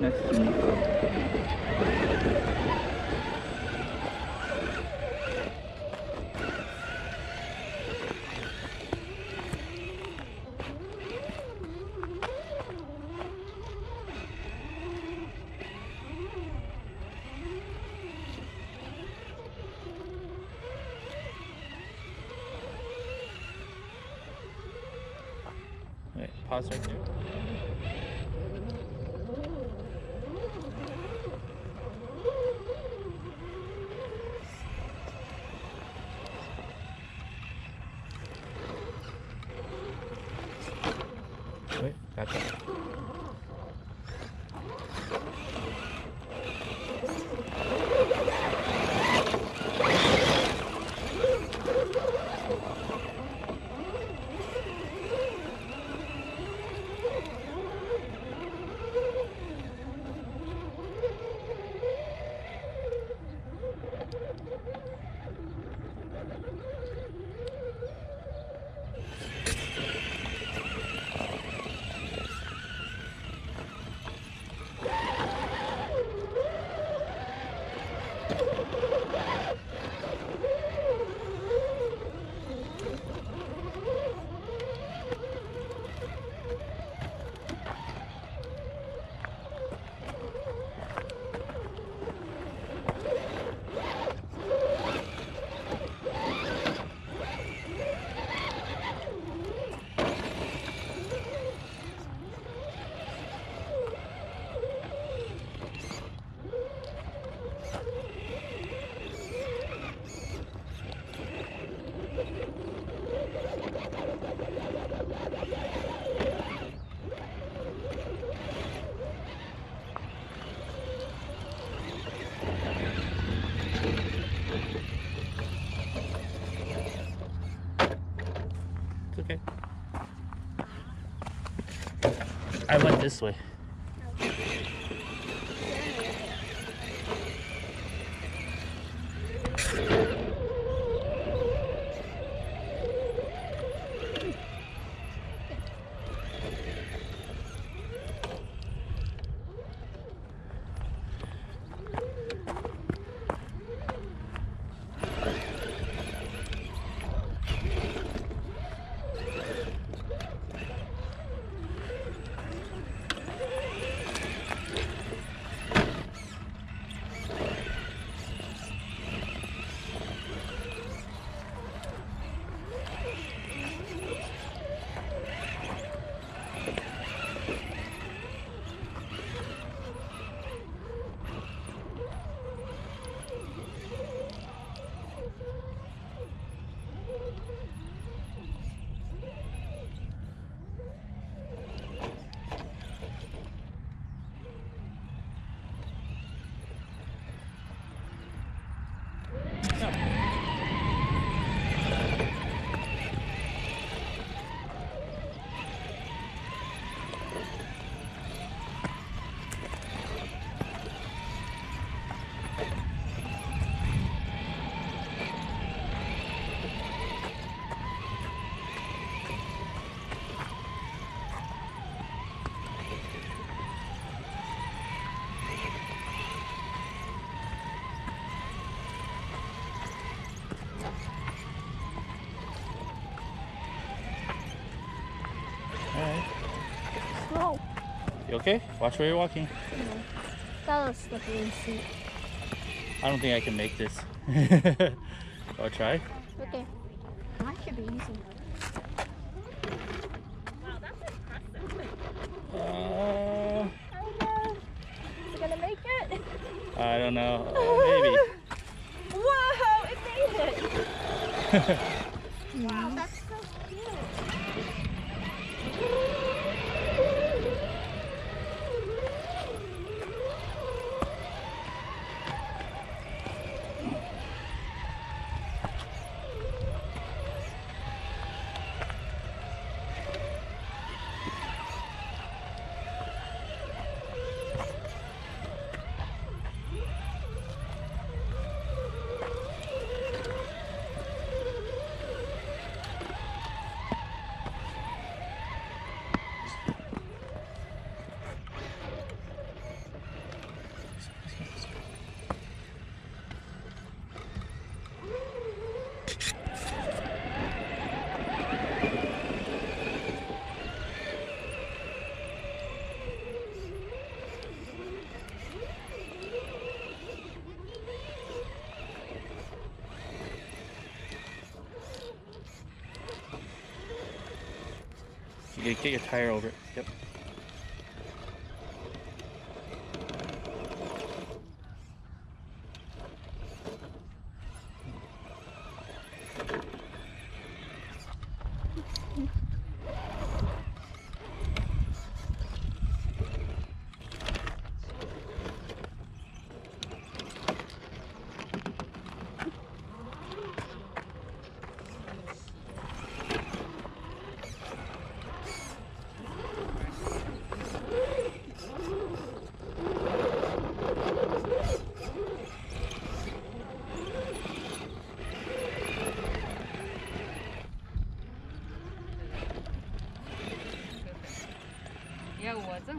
Next to me. Pause right there. I went this way. Watch where you're walking. That was slippery seat. I don't think I can make this. I'll try. Okay. That should be easy. Uh, Is it gonna make it? I don't know. Uh, Whoa! It made it! get your tire over it. Yep.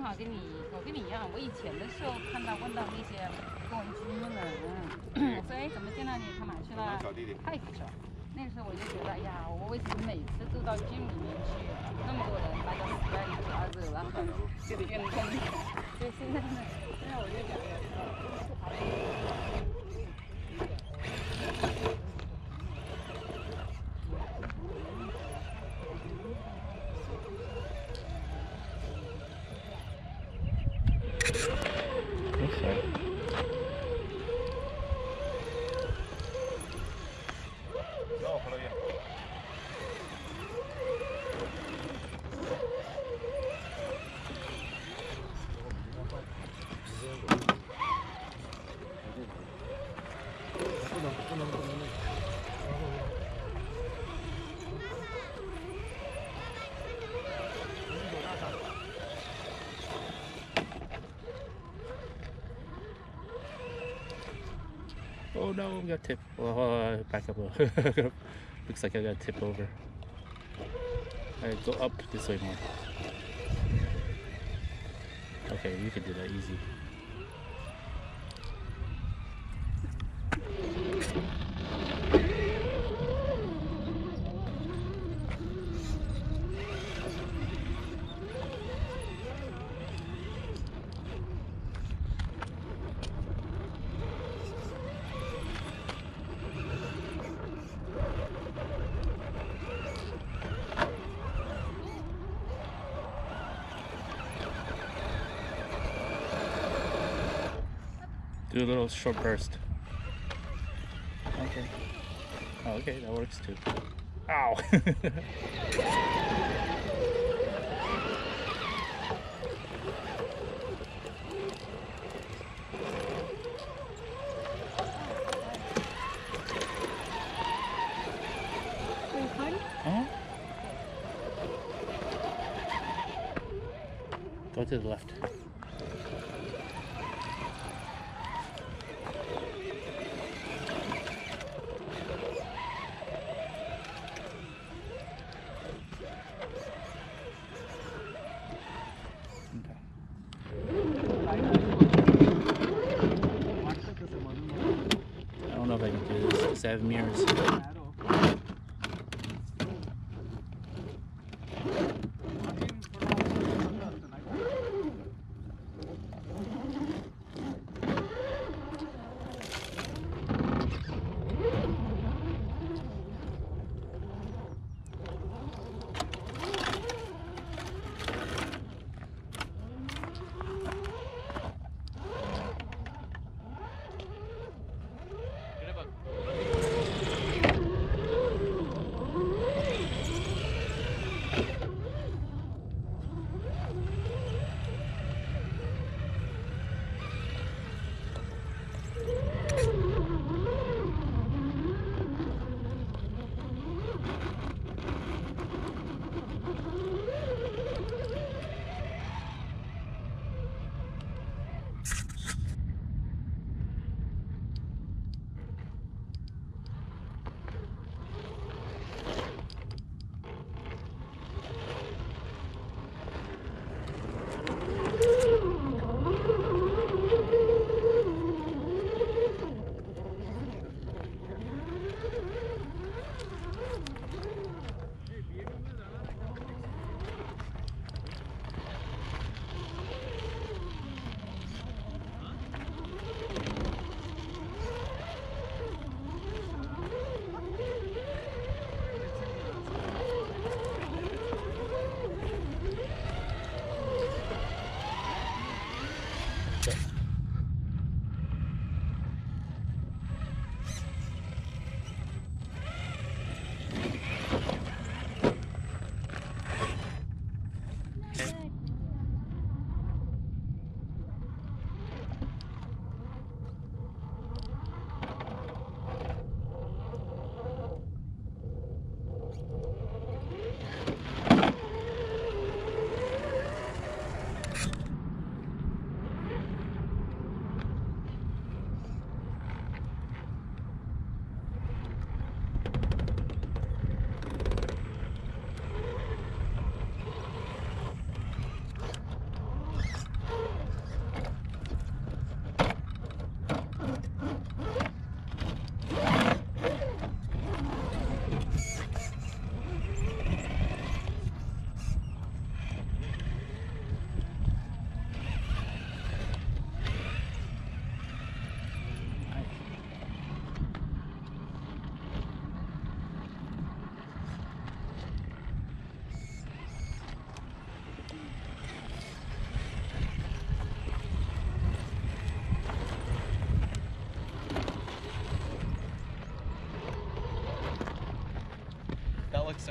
正好跟你，我跟你一样，我以前的时候看到问到那些跟我们居们，嗯，我说哎，怎么见到你干嘛去了？太可笑了。那个时候我就觉得，哎呀，我为什么每次都到 gym 里面去，那么多人，大家死在是抓热了，就得跟跟。所以现在呢，现在我就讲，Oops, no, we got tip. Oh, back up. Looks like I got tip over. Alright, go up this way more. Okay, you can do that easy. Do a little short burst. Okay. Oh, okay, that works too. Ow! huh? Go to the left. Okay. I don't know if I can do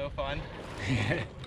so fun.